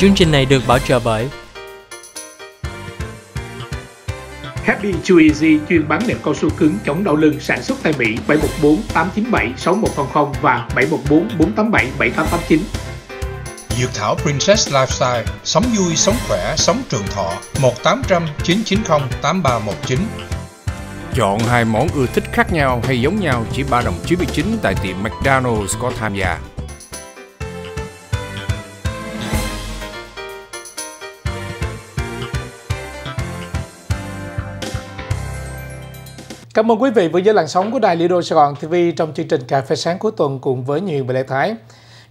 Chương trình này được bảo trợ bởi Happy Too Easy chuyên bán nệm cao su cứng chống đau lưng sản xuất tại Mỹ 714 897 6100 và 714 487 7889. Dược thảo Princess Lifestyle Sống vui, sống khỏe, sống trường thọ 1800 990 8319 Chọn hai món ưa thích khác nhau hay giống nhau chỉ 3 đồng 99 tại tiệm McDonald's có tham gia. Cảm ơn quý vị với giới làn sóng của Đài Lido Sài Gòn TV trong chương trình Cà phê sáng cuối tuần cùng với Nhiều và Lê Thái.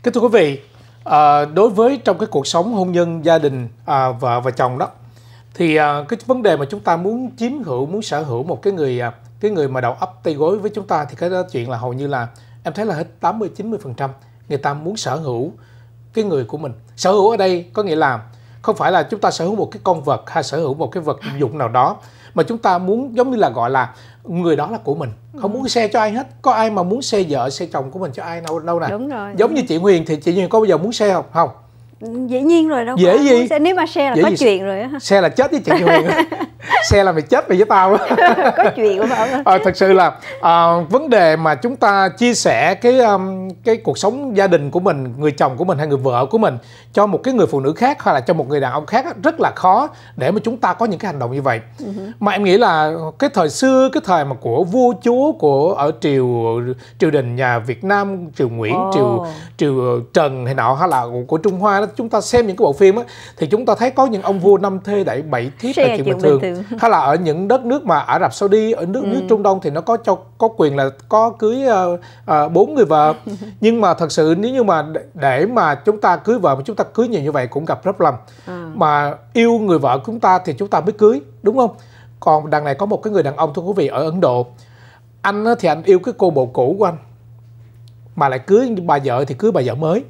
Kính thưa quý vị, à, đối với trong cái cuộc sống hôn nhân gia đình à, vợ và chồng đó thì à, cái vấn đề mà chúng ta muốn chiếm hữu muốn sở hữu một cái người à, cái người mà đầu ấp tay gối với chúng ta thì cái đó chuyện là hầu như là em thấy là hết 80 90 phần trăm người ta muốn sở hữu cái người của mình sở hữu ở đây có nghĩa là không phải là chúng ta sở hữu một cái con vật hay sở hữu một cái vật dụng nào đó mà chúng ta muốn giống như là gọi là người đó là của mình. Không muốn xe cho ai hết. Có ai mà muốn xe vợ xe chồng của mình cho ai đâu đâu nè. Đúng rồi. giống như chị Huyền thì chị Huyền có bao giờ muốn xe không? Không. Dĩ nhiên rồi đâu Dễ có gì? Xe- nếu mà xe là Dễ có gì? chuyện rồi á. Xe là chết với chị Huyền xe là mày chết mày với tao. Có chuyện của bảo Ờ, thật sự là ờ, vấn đề mà chúng ta chia sẻ cái um, cái cuộc sống gia đình của mình người chồng của mình hay người vợ của mình cho một cái người phụ nữ khác hay là cho một người đàn ông khác rất là khó để mà chúng ta có những cái hành động như vậy. Mà em nghĩ là cái thời xưa cái thời mà của vua chúa của ở triều triều đình nhà Việt Nam triều Nguyễn Ồ. triều triều Trần hay nọ hay là của Trung Hoa đó chúng ta xem những cái bộ phim á thì chúng ta thấy có những ông vua năm thê đẩy bảy thiếp là chuyện bình thường. Bình thường. Hay là ở những đất nước mà Ả Rập Saudi ở nước nước Trung Đông thì nó có cho có quyền là có cưới ờ, ờ, bốn người vợ. Nhưng mà thật sự nếu như mà để- mà chúng ta cưới vợ mà chúng ta cưới nhiều như vậy cũng gặp rất lầm. Mà yêu người vợ của chúng ta thì chúng ta mới cưới đúng không? Còn đằng này có một cái người đàn ông thưa quý vị ở Ấn Độ. Anh thì anh yêu cái cô bồ cũ của anh mà lại cưới bà vợ thì cưới bà vợ mới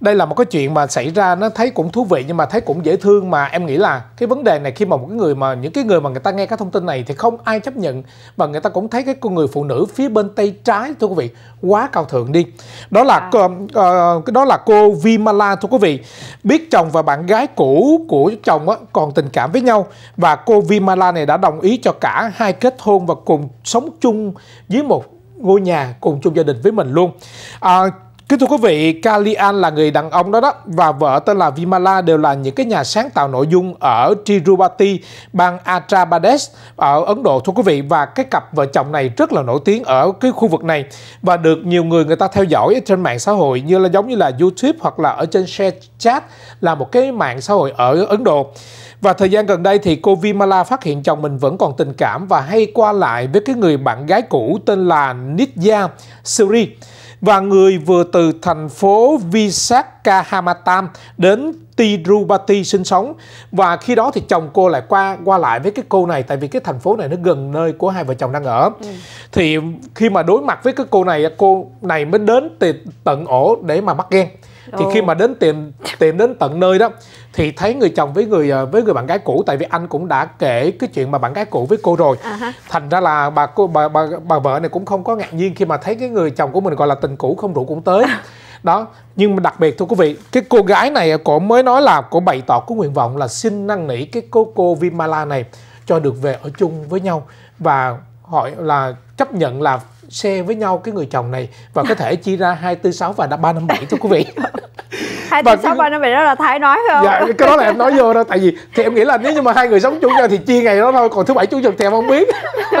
đây là một cái chuyện mà xảy ra nó thấy cũng thú vị nhưng mà thấy cũng dễ thương mà em nghĩ là cái vấn đề này khi mà một cái người mà những cái người mà người ta nghe cái thông tin này thì không ai chấp nhận và người ta cũng thấy cái con người phụ nữ phía bên tay trái thưa quý vị quá cao thượng đi. Đó là ờ, cái đó là cô Vimala thưa quý vị. Biết chồng và bạn gái cũ của chồng á, còn tình cảm với nhau và cô Vimala này đã đồng ý cho cả hai kết hôn và cùng sống chung dưới một ngôi nhà cùng chung gia đình với mình luôn. À, Kính thưa quý vị, Kalian là người đàn ông đó đó và vợ tên là Vimala đều là những cái nhà sáng tạo nội dung ở Tirupati, bang Andhra Pradesh ở Ấn Độ thưa quý vị và cái cặp vợ chồng này rất là nổi tiếng ở cái khu vực này và được nhiều người người ta theo dõi ở trên mạng xã hội như là giống như là YouTube hoặc là ở trên share chat là một cái mạng xã hội ở Ấn Độ. Và thời gian gần đây thì cô Vimala phát hiện chồng mình vẫn còn tình cảm và hay qua lại với cái người bạn gái cũ tên là Nitya Suri và người vừa từ thành phố Visakhapatnam đến Tirupati sinh sống. Và khi đó thì chồng cô lại qua qua lại với cái cô này tại vì cái thành phố này nó gần nơi của hai vợ chồng đang ở. Thì khi mà đối mặt với cái cô này cô này mới đến tìm tận ổ để mà mắc ghen. Thì khi mà đến tìm tìm đến tận nơi đó thì thấy người chồng với người ờ, với người bạn gái cũ tại vì anh cũng đã kể cái chuyện mà bạn gái cũ với cô rồi. À ha. thành ra là bà cô bà, bà bà vợ này cũng không có ngạc nhiên khi mà thấy cái người chồng của mình gọi là tình cũ không rượu cũng tới đó nhưng mà đặc biệt thưa quý vị cái cô gái này cô mới nói là cô bày tỏ cái nguyện vọng là xin năn nỉ cái cô cô Vimala này cho được về ở chung với nhau và hỏi là chấp nhận là share với nhau cái người chồng này và có thể chia ra 246 và 357 thưa quý vị. Hai Và tiếng sáu cái- ba năm vậy đó là thái nói phải không? Dạ cái đó là em nói vô đó tại vì thì em nghĩ là nếu như mà hai người sống chung nhau thì chia ngày đó thôi còn thứ bảy chủ nhật thì em không biết.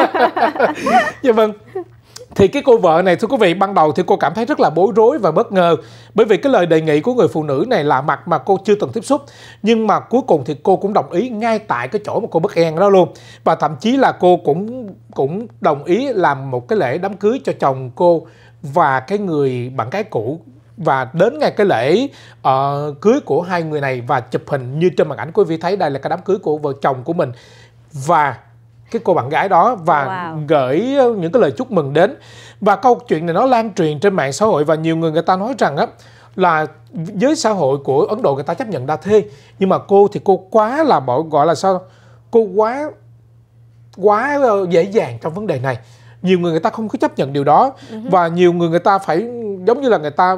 Dạ vâng thì cái cô vợ này thưa quý vị ban đầu thì cô cảm thấy rất là bối rối và bất ngờ. Bởi vì cái lời đề nghị của người phụ nữ này lạ mặt mà cô chưa từng tiếp xúc. Nhưng mà cuối cùng thì cô cũng đồng ý ngay tại cái chỗ mà cô bất an đó luôn. Và thậm chí là cô cũng cũng đồng ý làm một cái lễ đám cưới cho chồng cô và cái người bạn gái cũ. Và đến ngày cái lễ uh, cưới của hai người này và chụp hình như trên màn ảnh quý vị thấy đây là cái đám cưới của vợ chồng của mình. Và cái cô bạn gái đó và Wow. gửi những cái lời chúc mừng đến. Và câu chuyện này nó lan truyền trên mạng xã hội và nhiều người người ta nói rằng á là với xã hội của Ấn Độ người ta chấp nhận đa thê. Nhưng mà cô thì cô quá là bỏ gọi là sao cô quá quá ờ, dễ dàng trong vấn đề này. Nhiều người người ta không có chấp nhận điều đó. Và nhiều người người ta phải giống như là người ta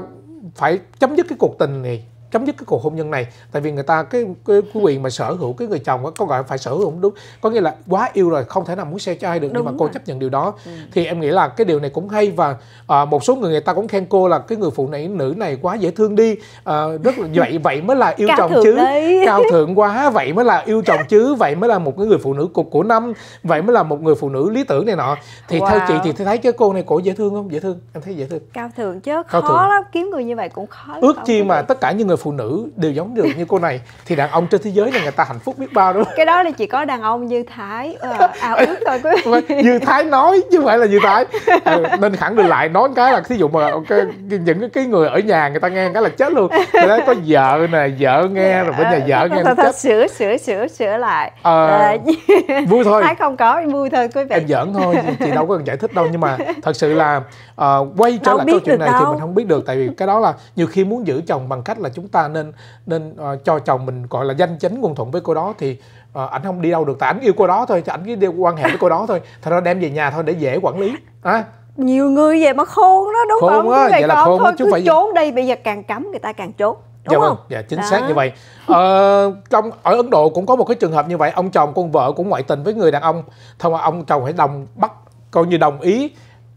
phải chấm dứt cái cuộc tình này chấm dứt cái cuộc hôn nhân này. Tại vì người ta cái cái, cái quyền mà sở hữu cái người chồng á, có gọi phải sở hữu không đúng? Có nghĩa là quá yêu rồi không thể nào muốn share cho ai được nhưng Đúng mà cô rồi. chấp nhận điều đó. Thì em nghĩ là cái điều này cũng hay và à, một số người người ta cũng khen cô là cái người phụ nữ nữ này quá dễ thương đi. À, rất là vậy vậy mới là yêu Cao chồng chứ. đấy. cao thượng quá vậy mới là yêu chồng chứ. Vậy mới là một cái người phụ nữ của của năm. Vậy mới là một người phụ nữ lý tưởng này nọ. Thì theo Wow. chị thì thấy cái cô này cổ dễ thương không? Dễ thương em thấy dễ thương. Cao thượng chứ Cao khó thượng. lắm kiếm người như vậy cũng khó lắm ước chi mà tất cả những người phụ nữ đều giống được như cô này thì đàn ông trên thế giới này người ta hạnh phúc biết bao đúng không? Cái đó là chỉ có đàn ông như thái ờ, ao ước thôi quý vị. như thái nói chứ không phải là như thái. Ừ, nên khẳng định lại nói cái là thí dụ mà cái, cái, những cái, người ở nhà người ta nghe cái là chết luôn. Người ta có vợ nè vợ nghe rồi bên nhà vợ nghe thôi, thôi, sửa sửa sửa sửa lại. Ờ, Ờ, vui thôi. Thái không có vui thôi quý vị. Em giỡn thôi chị đâu có cần giải thích đâu nhưng mà thật sự là ờ, quay trở Đâu lại câu chuyện này thì đâu. mình không biết được tại vì cái đó là nhiều khi muốn giữ chồng bằng cách là chúng ta nên nên ờ, cho chồng mình gọi là danh chánh nguồn thuận với cô đó thì ờ, ảnh không đi đâu được. Tại ảnh yêu cô đó thôi ảnh cứ quan hệ với cô đó thôi. Thật ra đem về nhà thôi để dễ quản lý. À, nhiều người vậy mà khôn đó đúng Khôn không? á, vậy là khôn thôi chứ cứ phải- trốn đi bây giờ càng cấm người ta càng trốn đúng dạ không? vâng, dạ chính xác Đó. như vậy. Ờ, trong ở Ấn Độ cũng có một cái trường hợp như vậy, ông chồng con vợ cũng ngoại tình với người đàn ông, thôi mà ông chồng phải đồng bắt coi như đồng ý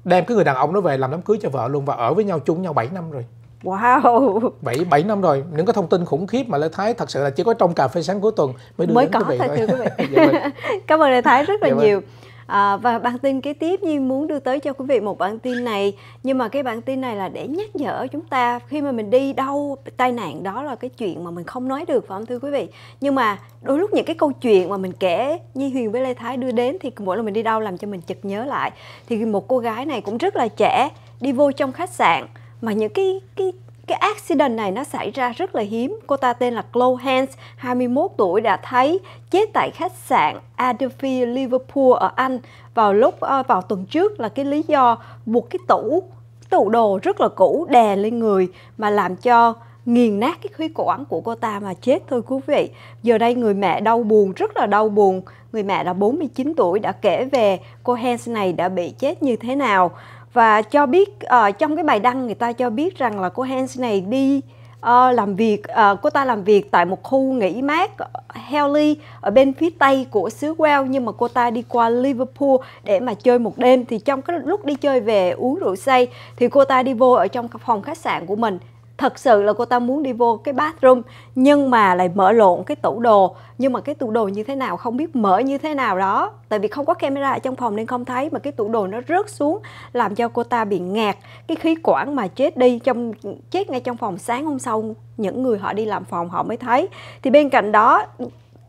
đem cái người đàn ông đó về làm đám cưới cho vợ luôn và ở với nhau chung nhau 7 năm rồi. Wow 7 7 năm rồi. Những cái thông tin khủng khiếp mà Lê Thái thật sự là chỉ có trong cà phê sáng cuối tuần mới đưa mới đến có quý vị thôi thưa quý vị Dạ vâng. cảm ơn Lê Thái rất là Dạ vâng. nhiều à, và bản tin kế tiếp như muốn đưa tới cho quý vị một bản tin này nhưng mà cái bản tin này là để nhắc nhở chúng ta khi mà mình đi đâu tai nạn đó là cái chuyện mà mình không nói được phải không thưa quý vị nhưng mà đôi lúc những cái câu chuyện mà mình kể như Huyền với Lê Thái đưa đến thì mỗi lần mình đi đâu làm cho mình chợt nhớ lại thì một cô gái này cũng rất là trẻ đi vô trong khách sạn mà những cái cái cái accident này nó xảy ra rất là hiếm. Cô ta tên là Chloe Hans, 21 tuổi đã thấy chết tại khách sạn Adelphi Liverpool ở Anh vào lúc ờ, vào tuần trước là cái lý do buộc cái tủ tủ đồ rất là cũ đè lên người mà làm cho nghiền nát cái khí quản của cô ta mà chết thôi quý vị. Giờ đây người mẹ đau buồn, rất là đau buồn. Người mẹ là 49 tuổi đã kể về cô Hans này đã bị chết như thế nào và cho biết uh, trong cái bài đăng người ta cho biết rằng là cô Hans này đi uh, làm việc uh, cô ta làm việc tại một khu nghỉ mát Helly ở bên phía tây của xứ Wales nhưng mà cô ta đi qua Liverpool để mà chơi một đêm. Thì trong cái lúc đi chơi về uống rượu say thì cô ta đi vô ở trong phòng khách sạn của mình thật sự là cô ta muốn đi vô cái bathroom, nhưng mà lại mở lộn cái tủ đồ. Nhưng mà cái tủ đồ như thế nào không biết mở như thế nào đó. Tại vì không có camera ở trong phòng nên không thấy, mà cái tủ đồ nó rớt xuống, làm cho cô ta bị ngạt cái khí quản mà chết đi trong, chết ngay trong phòng sáng hôm sau, những người họ đi làm phòng họ mới thấy. Thì bên cạnh đó,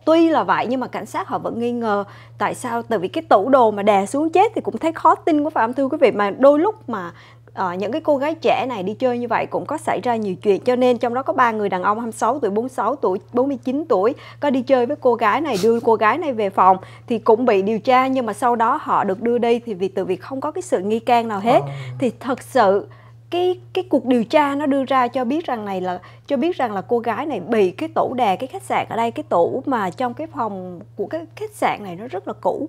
tuy là vậy nhưng mà cảnh sát họ vẫn nghi ngờ tại sao. Tại vì cái tủ đồ mà đè xuống chết thì cũng thấy khó tin quá phải không thưa quý vị, mà đôi lúc mà ờ, những cái cô gái trẻ này đi chơi như vậy cũng có xảy ra nhiều chuyện cho nên trong đó có ba người đàn ông 26 tuổi 46 tuổi 49 tuổi có đi chơi với cô gái này đưa cô gái này về phòng thì cũng bị điều tra nhưng mà sau đó họ được đưa đi thì vì từ việc không có cái sự nghi can nào hết. Thì thật sự cái cái cuộc điều tra nó đưa ra cho biết rằng này là cho biết rằng là cô gái này bị cái tủ đè cái khách sạn ở đây cái tủ mà trong cái phòng của cái khách sạn này nó rất là cũ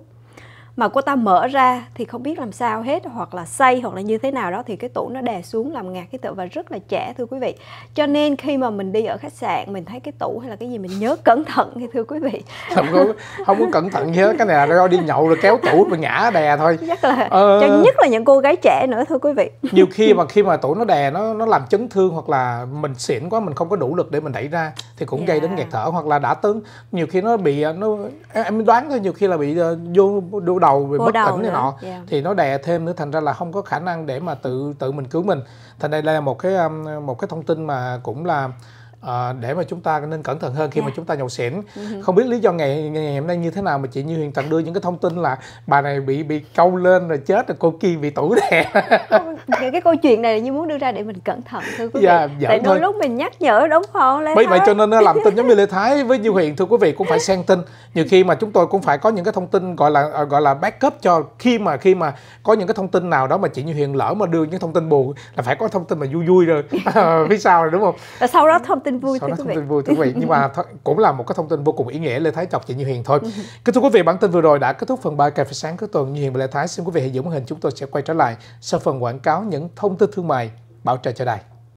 mà cô ta mở ra thì không biết làm sao hết hoặc là xây hoặc là như thế nào đó thì cái tủ nó đè xuống làm ngạt cái tủ và rất là trẻ thưa quý vị. Cho nên khi mà mình đi ở khách sạn mình thấy cái tủ hay là cái gì mình nhớ cẩn thận nghe thưa quý vị. Không có không có cẩn thận gì hết cái này là do đi nhậu rồi kéo tủ rồi ngã đè thôi. Chắc là Ờ. cho nhất là những cô gái trẻ nữa thưa quý vị. Nhiều khi mà khi mà tủ nó đè nó nó làm chấn thương hoặc là mình xỉn quá mình không có đủ lực để mình đẩy ra thì cũng gây đến Dạ. nghẹt thở hoặc là đã tướng. Nhiều khi nó bị nó em đoán thôi nhiều khi là bị ờ, vô vô đầu bị Vô bất tỉnh này nọ dạ. thì nó đè thêm nữa thành ra là không có khả năng để mà tự tự mình cứu mình thành đây là một cái um, một cái thông tin mà cũng là ờ, để mà chúng ta nên cẩn thận hơn khi mà Dạ. chúng ta nhậu xỉn. Ừ. không biết lý do ngày ngày hôm nay như thế nào mà chị Như Huyền tận đưa những cái thông tin là bà này bị bị câu lên rồi chết rồi cô kia bị tủ đè. Cái, cái câu chuyện này là như muốn đưa ra để mình cẩn thận thưa quý vị. Dạ, giỡn tại đôi thôi. lúc mình nhắc nhở đúng không? Lê bởi vậy cho nên nó làm tin giống như Lê Thái với Như Huyền thưa quý vị cũng phải xen tin. Nhiều khi mà chúng tôi cũng phải có những cái thông tin gọi là ờ, gọi là backup cho khi mà khi mà có những cái thông tin nào đó mà chị Như Huyền lỡ mà đưa những thông tin buồn là phải có thông tin mà vui vui rồi. Phía sau rồi đúng không? Và sau đó thông tin vui sau đó thông tin vui quý vị. Nhưng mà th- cũng là một cái thông tin vô cùng ý nghĩa Lê Thái chọc chị Như Huyền thôi. Kính thưa quý vị bản tin vừa rồi đã kết thúc phần 3 cà phê sáng cuối tuần. Như Huyền và Lê Thái xin quý vị hãy giữ màn hình chúng tôi sẽ quay trở lại sau phần quảng cáo những thông tin thương mại bảo trợ cho đài